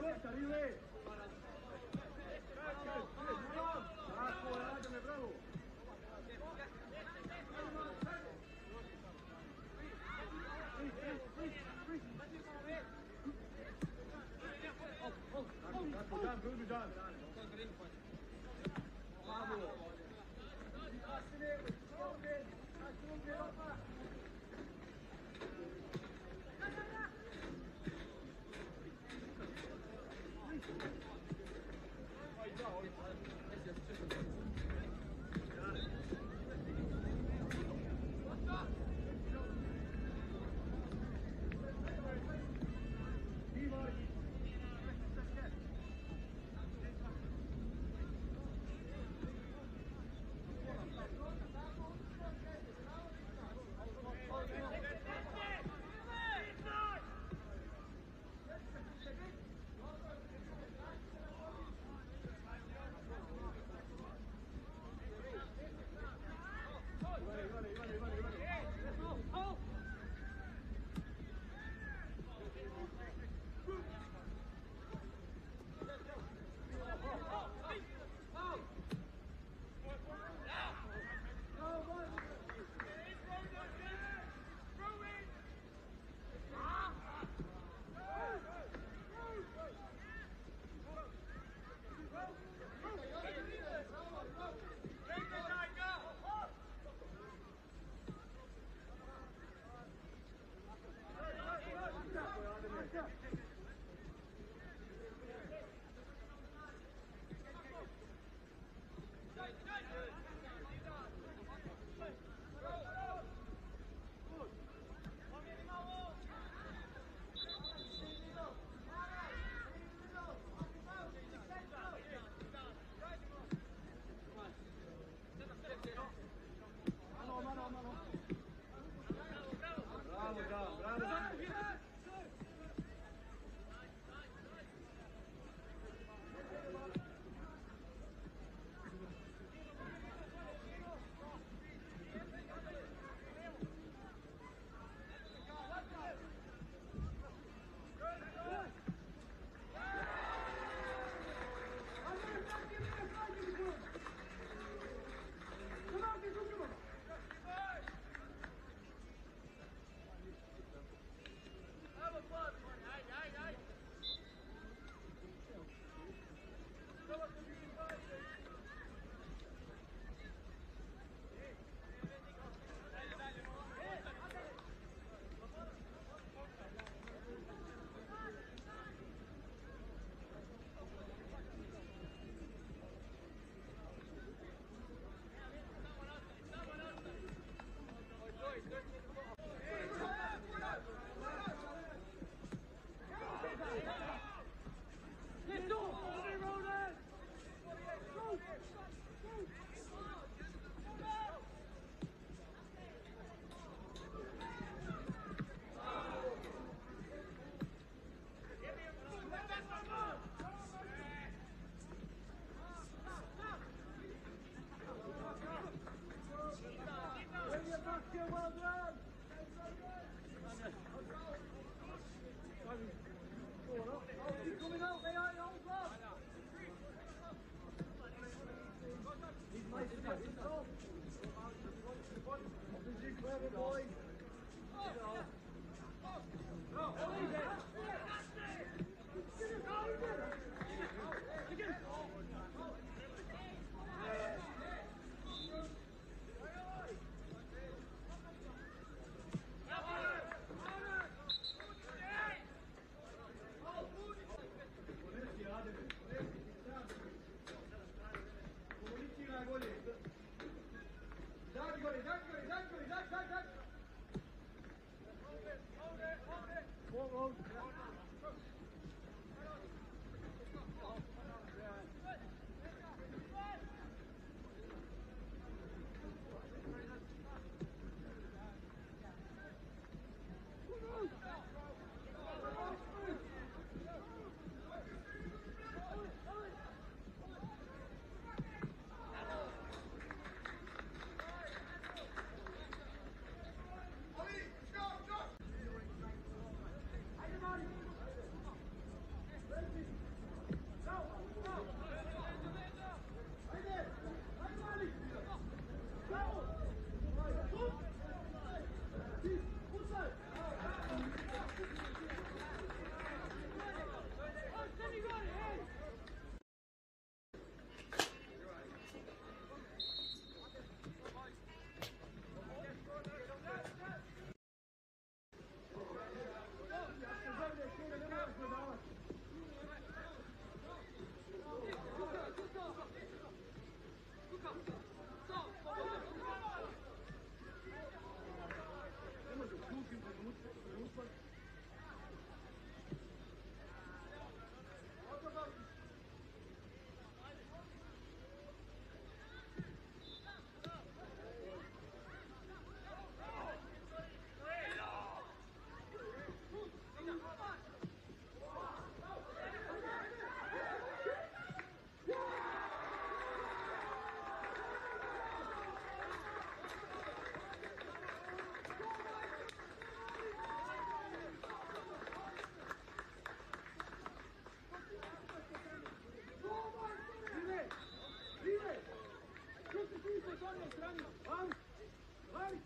Vuelta, vuelta, vive. muchos grupos Vai!